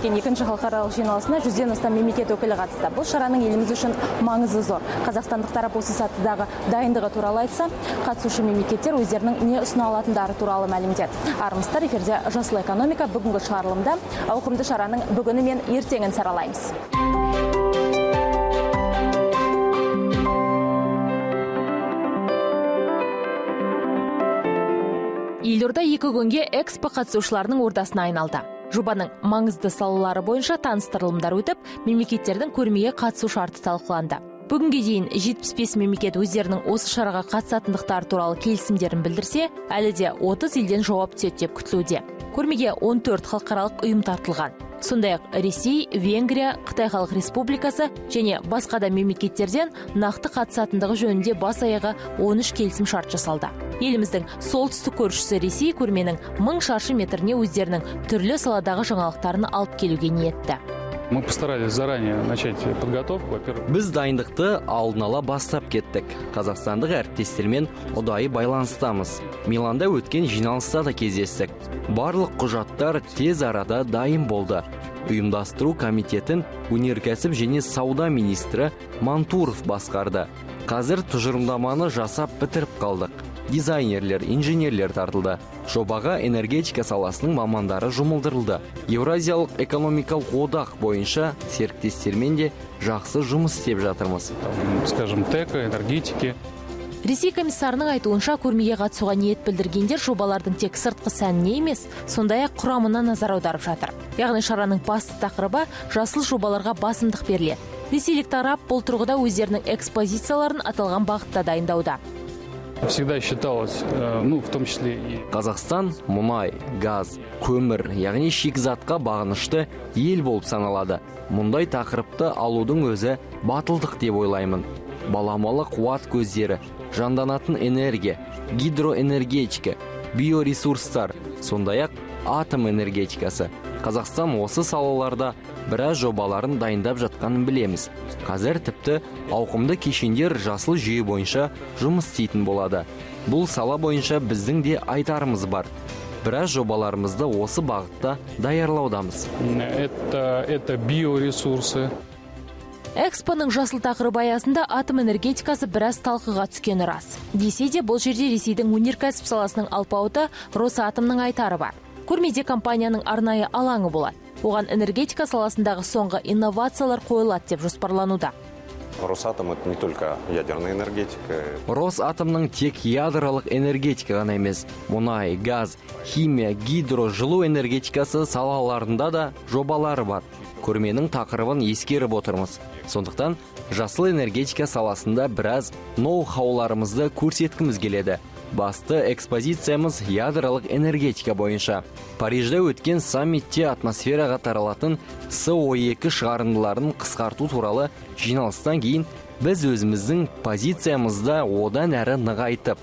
өткізген екінші халықаралық жиналысына жүзден астам мемлекет өкілі қатысты. Бұл шараның еліміз үшін маңызы зор. Қазақстандық тарап осы сатыдағы дайындығы туралы айтса қатысушы мемлекеттер өздерінің не ұсына алатындары туралы мәлімдеді. Армысыздар эфирде жасыл экономика бүгінгі шығарылымда ауқымды шараның бүгіні мен ертеңін саралаймыз. Елорда екі күнге экспо қатысушыларының ордасына айналды. Жобаның маңызды салалары бойынша таныстырылымдар өтіп мемлекеттердің көрмеге қатысу шарты талқыланды. Бүгінге дейін 75 мемлекет өздерінің осы шараға қатысатындықтары туралы келісімдерін білдірсе әлі де 30 елден жауап түседі деп күтілуде. Көрмеге 14 халықаралық ұйым тартылған. Сондай ақ ресей венгрия қытай халық республикасы және басқа да мемлекеттерден нақты қатысатындығы жөнінде бас аяғы 13 келісім шарт жасалды. Еліміздің солтүстік көршісі ресей көрменің мың шаршы метріне өздерінің түрлі саладағы жаңалықтарын алып келуге ниетті. Мы постарались заранее начать подготовку. Во первых біз дайындықты алдын ала бастап кеттік. Қазақстандық әріптестермен ұдайы байланыстамыз. Миланда өткен жиналыста да кездестік. Барлық құжаттар тез арада дайын болды. Ұйымдастыру комитетін өнеркәсіп және сауда министрі мантуров басқарды. Қазір тұжырымдаманы жасап бітіріп қалдық. Дизайнерлер инженерлер тартылды. Жобаға энергетика саласының мамандары жұмылдырылды. Еуразиялық экономикалық одақ бойынша серіктестермен де жақсы жұмыс істеп жатырмыз. Скажем тэко энергетики. Ресей комиссарының айтуынша көрмеге қатысуға ниет білдіргендер жобалардың тек сыртқы сәніне емес сондай ақ құрамына назар аударып жатыр. Яғни шараның басты тақырыбы жасыл жобаларға басымдық беріледі. Ресейлік тарап бұл тұрғыда өздерінің экспозицияларын аталған бағытта дайындауда. Всегда считалось э, ну в том числе и қазақстан мұнай газ көмір яғни шикізатқа бағынышты ел болып саналады. Мұндай тақырыпты алудың өзі батылдық деп ойлаймын. Баламалы қуат көздері жанданатын энергия гидроэнергетика биоресурстар сондай ақ атом энергетикасы. Қазақстан осы салаларда біраз жобаларын дайындап жатқанын білеміз. Қазір тіпті ауқымды кешендер жасыл жүйе бойынша жұмыс істейтін болады. Бұл сала бойынша біздің де айтарымыз бар. Біраз жобаларымызды осы бағытта даярлаудамыз. Это это биоресурсы. Экспоның жасыл тақырыбы аясында атом энергетикасы біраз талқыға түскені рас. Десе де бұл жерде ресейдің өнеркәсіп саласының алпауыты росатомның айтары бар. Көрмеде компанияның арнайы алаңы болады. Оған энергетика саласындағы соңғы инновациялар қойылады деп жоспарлануда. Росатом это не только ядерная энергетика. росатомның тек ядролық энергетика ғана емес мұнай газ химия гидро жылу энергетикасы салаларында да жобалары бар. Көрменің тақырыбын ескеріп отырмыз. Сондықтан жасыл энергетика саласында біраз ноу хауларымызды көрсеткіміз келеді. Басты экспозициямыз ядролық энергетика бойынша. Парижде өткен саммитте атмосфераға таралатын со2 шығарындыларын қысқарту туралы жиналыстан кейін біз өзіміздің позициямызды одан әрі нығайтып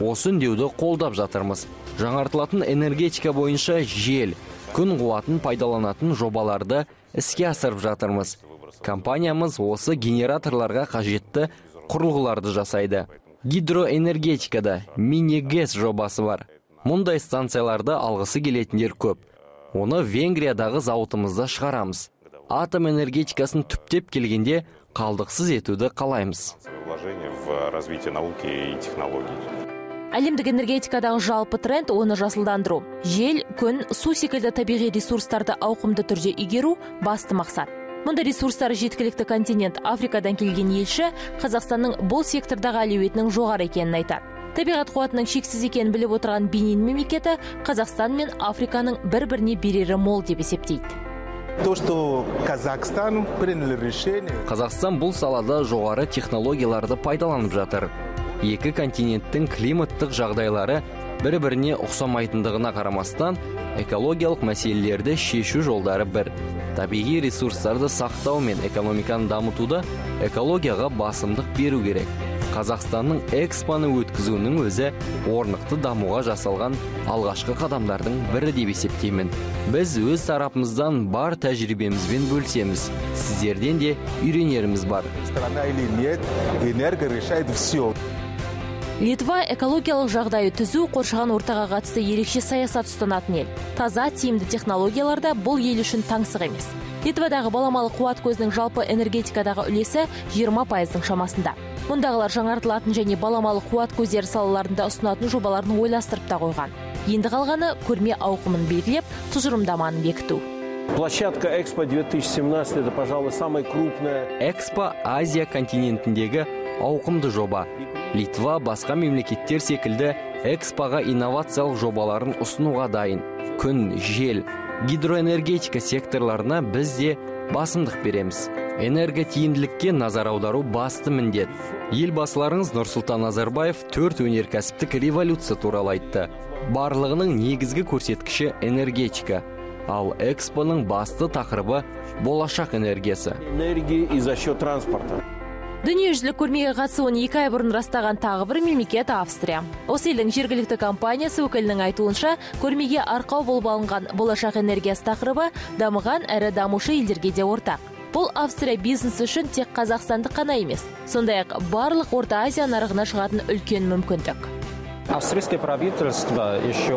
осы үндеуді қолдап жатырмыз. Жаңартылатын энергетика бойынша жел күн қуатын пайдаланатын жобаларды іске асырып жатырмыз. Компаниямыз осы генераторларға қажетті құрылғыларды жасайды. Гидроэнергетикада мини гэс жобасы бар. Мұндай станцияларды алғысы келетіндер көп. Оны венгриядағы зауытымызда шығарамыз. Атом энергетикасын түптеп келгенде қалдықсыз етуді қалаймыз. Вложение в развитие науки и технологий. әлемдік энергетикадағы жалпы тренд оны жасылдандыру. Жел күн су секілді табиғи ресурстарды ауқымды түрде игеру басты мақсат. Мұндай ресурстары жеткілікті континент африкадан келген елші қазақстанның бұл сектордағы әлеуетінің жоғары екенін айтады. Табиғат қуатының шексіз екенін біліп отырған бенин мемлекеті қазақстан мен африканың бір біріне берері мол деп есептейді. То, что Казахстан принял решение қазақстан бұл салада жоғары технологияларды пайдаланып жатыр. Екі континенттің климаттық жағдайлары бір біріне ұқсамайтындығына қарамастан экологиялық мәселелерді шешу жолдары бір. Табиғи ресурстарды сақтау мен экономиканы дамытуда экологияға басымдық беру керек. Қазақстанның экспоны өткізуінің өзі орнықты дамуға жасалған алғашқы қадамдардың бірі деп есептеймін. Біз өз тарапымыздан бар тәжірибемізбен бөлісеміз. Сіздерден де үйренеріміз бар. Страна или нет, энерго решает все. Литва экологиялық жағдайы түзу қоршаған ортаға қатысты ерекше саясат ұстанатын ел. Таза тиімді технологияларда бұл ел үшін таңсық емес. Литвадағы баламалы қуат көзінің жалпы энергетикадағы үлесі 20 пайыздың шамасында. Мұндағылар жаңартылатын және баламалы қуат көздері салаларында ұсынатын жобаларын ойластырып та қойған. Енді қалғаны көрме ауқымын белгілеп тұжырымдаманы бекіту. Площадка Экспо 2017 это, пожалуй, самая крупная. экспо азия континентіндегі ауқымды жоба. Литва басқа мемлекеттер секілді экспоға инновациялық жобаларын ұсынуға дайын. Күн жел гидроэнергетика секторларына біз де басымдық береміз. Энерготиімділікке назар аудару басты міндет. Елбасыларыңыз нұрсұлтан назарбаев төрт өнеркәсіптік революция туралы айтты. Барлығының негізгі көрсеткіші энергетика. Ал экспоның басты тақырыбы болашақ энергиясы. Энергии и за счет транспорта. Дүниежүзілік көрмеге қатысуын екі ай бұрын растаған тағы бір мемлекет австрия. Осы елдің жергілікті компаниясы өкілінің айтуынша көрмеге арқау болып алынған болашақ энергиясы тақырыбы дамыған әрі дамушы елдерге де ортақ. Бұл австрия бизнесі үшін тек қазақстандық қана емес сондай ақ барлық орта азия нарығына шығатын үлкен мүмкіндік. Австрийское правительство еще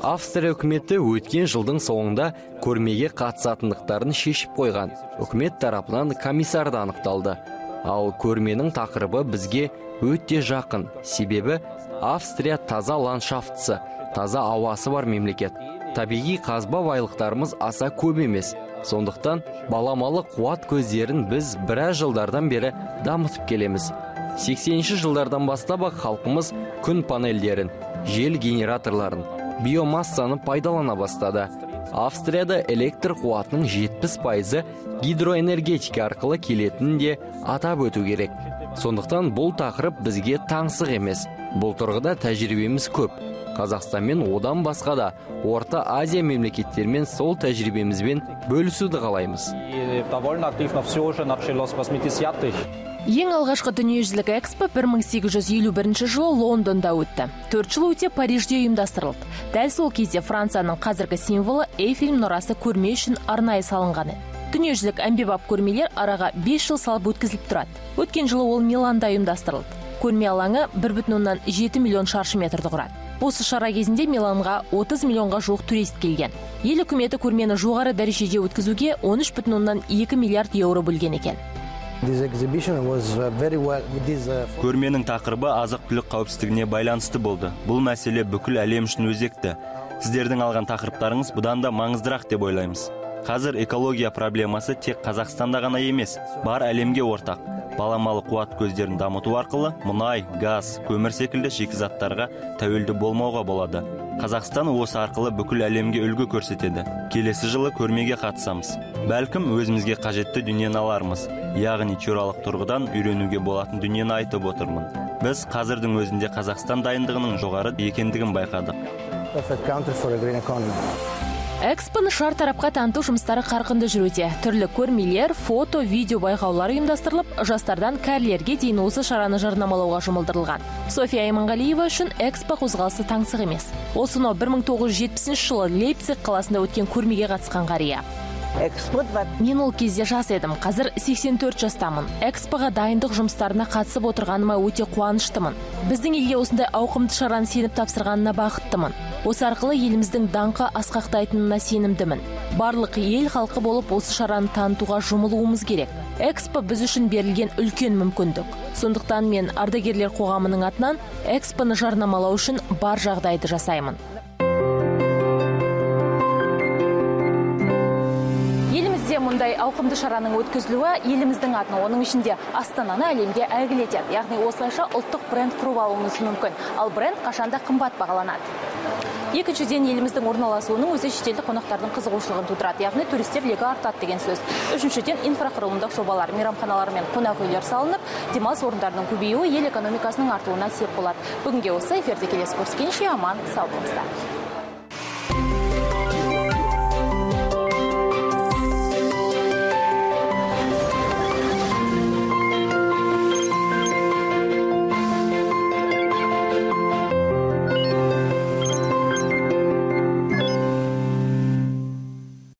австрия үкіметі өткен жылдың соңында көрмеге қатысатындықтарын шешіп қойған. Үкімет тарапынан комиссар да анықталды. Ал көрменің тақырыбы бізге өте жақын. Себебі австрия таза ландшафтысы таза ауасы бар мемлекет. Табиғи қазба байлықтарымыз аса көп емес. Сондықтан баламалы қуат көздерін біз біраз жылдардан бері дамытып келеміз. 80 жылдардан бастап ақ халқымыз күн панельдерін жел генераторларын биомассаны пайдалана бастады. Австрияда электр қуатының 70 пайызы гидроэнергетика арқылы келетінін де атап өту керек. Сондықтан бұл тақырып бізге таңсық емес. Бұл тұрғыда тәжірибеміз көп. Қазақстанмен одан басқа да орта азия мемлекеттерімен сол тәжірибемізбен бөлісуді қалаймыз. И довольно активно все уже началось с 80-х. ең алғашқы дүниежүзілік экспо 1851 жылы лондонда өтті. Төрт жыл өте парижде ұйымдастырылды. Дәл сол кезде францияның қазіргі символы эйфель мұнарасы көрме үшін арнайы салынған. Еді дүниежүзілік әмбебап көрмелер араға 5 жыл салып өткізіліп тұрады. Өткен жылы ол миланда ұйымдастырылды. Көрме алаңы 1,7 миллион шаршы метрді құрады. Осы шара кезінде миланға 30 миллионға жуық турист келген. Ел үкіметі көрмені жоғары дәрежеде өткізуге 13,2 миллиард еуро бөлген екен. Uh, uh, көрменің тақырыбы азық түлік қауіпсіздігіне байланысты болды. Бұл мәселе бүкіл әлем үшін өзекті. Сіздердің алған тақырыптарыңыз бұдан да маңыздырақ деп ойлаймыз. Қазір экология проблемасы тек қазақстанда ғана емес бар әлемге ортақ. Баламалы қуат көздерін дамыту арқылы мұнай газ көмір секілді шикізаттарға тәуелді болмауға болады. Қазақстан осы арқылы бүкіл әлемге үлгі көрсетеді. Келесі жылы көрмеге қатысамыз. Бәлкім өзімізге қажетті дүниені алармыз. Яғни теориялық тұрғыдан үйренуге болатын дүниені айтып отырмын. Біз қазірдің өзінде қазақстан дайындығының жоғары екендігін байқадық. Экспоны шар тарапқа таныту жұмыстары қарқынды жүруде. Түрлі көрмелер фото видео байқаулар ұйымдастырылып жастардан кәрілерге дейін осы шараны жарнамалауға жұмылдырылған. София иманғалиева үшін экспо қозғалысы таңсық емес. Осынау 1970 жылы лейпциг қаласында өткен көрмеге қатысқан қария. Мен ол кезде жас едім. Қазір 84 жастамын. Экспоға дайындық жұмыстарына қатысып отырғаныма өте қуаныштымын. Біздің елге осындай ауқымды шараны сеніп тапсырғанына бақыттымын. Осы арқылы еліміздің даңқы асқақтайтынына сенімдімін. Барлық ел халқы болып осы шараны танытуға жұмылуымыз керек. Экспо біз үшін берілген үлкен мүмкіндік. Сондықтан мен ардагерлер қоғамының атынан экспоны жарнамалау үшін бар жағдайды жасаймын. Мұндай ауқымды шараның өткізілуі еліміздің атын оның ішінде астананы әлемге әйгілі етеді яғни осылайша ұлттық бренд құрып алуымыз мүмкін. Ал бренд қашанда қымбат бағаланады. Екіншіден еліміздің орналасуының өзі шетелдік қонақтардың қызығушылығын тудырады. Яғни туристер легі артады деген сөз. Үшіншіден инфрақұрылымдық жобалар мейрамханалар мен қонақ үйлер салынып демалыс орындарының көбеюі ел экономикасының артуына сеп болады. Бүгінге осы эфирде келесі көріскенше аман сау болыңыздар.